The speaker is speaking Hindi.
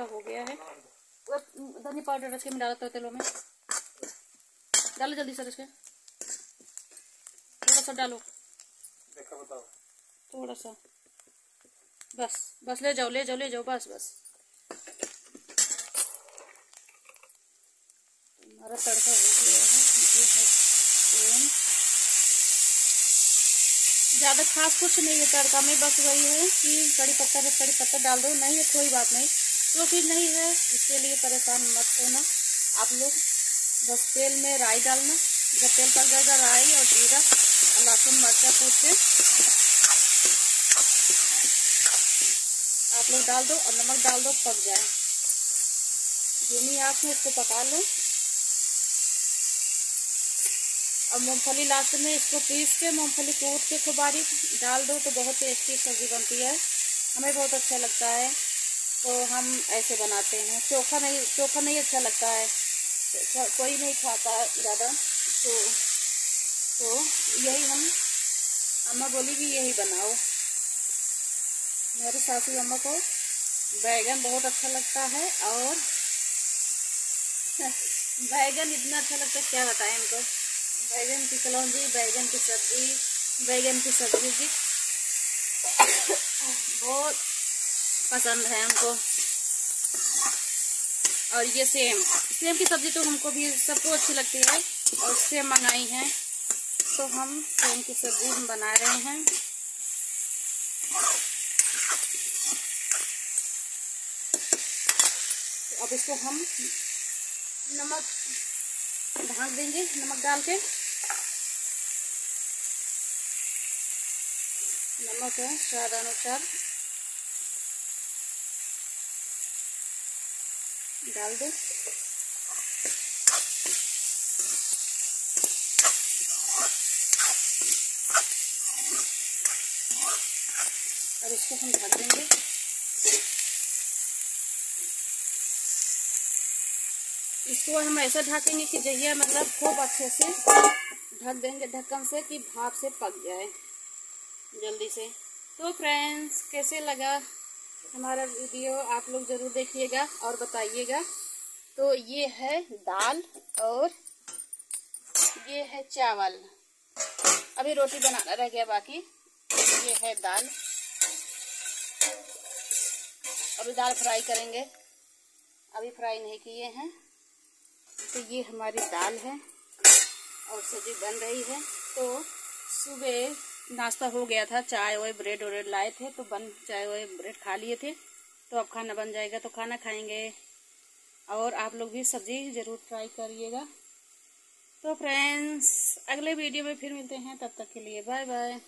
तड़का हो गया है। धनिया पाउडर रच के मैं डालता हूँ तेलों में। डालो जल्दी सर इसके। थोड़ा सा डालो। बताओ। थोड़ा सा। बस बस ले जाओ ले जाओ ले जाओ बस बस। हमारा तड़का हो गया है। ये है ज़्यादा खास कुछ नहीं है तड़का में बस वही है कि कड़ी पत्ता कड़ी पत्ता डाल दो। नहीं है कोई बात नहीं। जो चीज़ नहीं है, इसके लिए परेशान मत होना। आप लोग बस तेल में राई डालना। जब तेल पक जाएगा, राई और जीरा और लहसुन मिर्चा कूट के आप लोग डाल दो और नमक डाल दो, पक जाए। धीमी आँच में इसको पका लो। और मूंगफली लास्ट में इसको पीस के, मूंगफली कूट के खुबारी डाल दो तो बहुत टेस्टी सब्ज़ी बनती है। हमें बहुत अच्छा लगता है। तो हम ऐसे बनाते हैं। चोखा नहीं चोखा नहीं अच्छा लगता है। कोई नहीं खाता ज़्यादा। तो तो यही हम, अम्मा बोली कि यही बनाओ। मेरे सासू अम्मा को बैगन बहुत अच्छा लगता है और बैगन इतना अच्छा लगता है, क्या बताएँ इनको? बैगन की कलौजी, बैगन की सब्ज़ी, बैगन की सब्ज़ी भी बहुत पसंद है हमको। और ये सेम सेम की सब्ज़ी तो हमको भी सबको अच्छी लगती है, और सेम मंगाई है। तो हम सेम की सब्ज़ी हम बना रहे हैं। तो अब इसको हम नमक ढाक देंगे, नमक डाल के। नमक है, स्वाद अनुसार। डाल दो। अब इसको हम ढक देंगे। इसको हम ऐसा ढकेंगे कि जहिया मतलब खूब अच्छे से ढक देंगे, ढक्कन से कि भाप से पक जाए, जल्दी से। तो फ्रेंड्स कैसे लगा हमारा वीडियो आप लोग ज़रूर देखिएगा और बताइएगा। तो ये है दाल और ये है चावल। अभी रोटी बनाना रह गया बाकी। ये है दाल। अभी दाल फ्राई करेंगे। अभी फ्राई नहीं किए हैं। तो ये हमारी दाल है और सब्ज़ी बन रही है। तो सुबह नाश्ता हो गया था, चाय वाय, ब्रेड व्रेड लाए थे तो बन, चाय वाय, ब्रेड खा लिए थे। तो अब खाना बन जाएगा तो खाना खाएँगे। और आप लोग भी सब्ज़ी ज़रूर ट्राई करिएगा। तो फ्रेंड्स, अगले वीडियो में फिर मिलते हैं, तब तक के लिए बाय बाय।